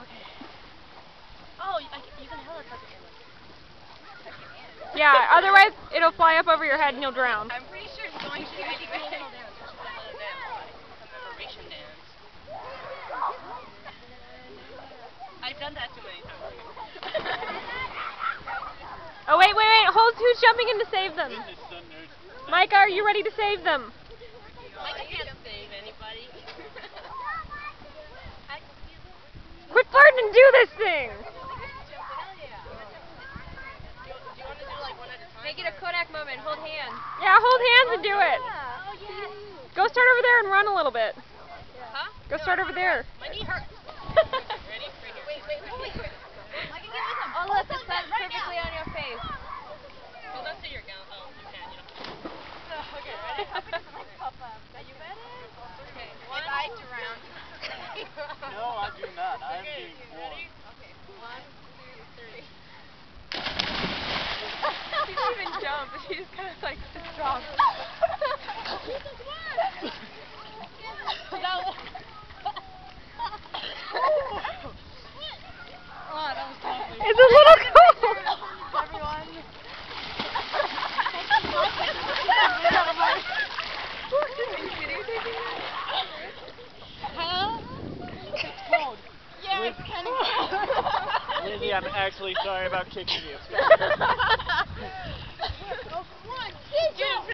Okay. Oh, I, you can helicopter in Yeah, otherwise it'll fly up over your head and you'll drown. I'm pretty sure it's going to anyway. I've done that too many times. Oh wait, wait, wait, hold who's jumping in to save them? Micah, are you ready to save them? I can't save anybody. Quit flirting and do this thing! Make it a Kodak moment. Hold hands. Yeah, hold hands and do it. Go start over there and run a little bit. Huh? Go start over there. My knee hurts. Ready? Right here. Wait, wait, wait, wait. Oh, look, it says perfectly on your face. Hold on to your gown. Oh, you can, you know. Okay, ready? Are you ready? Okay, one. I drown. No, Do. I am being ready? Okay, one, two, three. She didn't even jump. She just kind of like that was lovely. It's a little cold. Everyone. Huh? It's cold. Yeah, it's kind of Lindsay, I'm actually sorry about kicking you.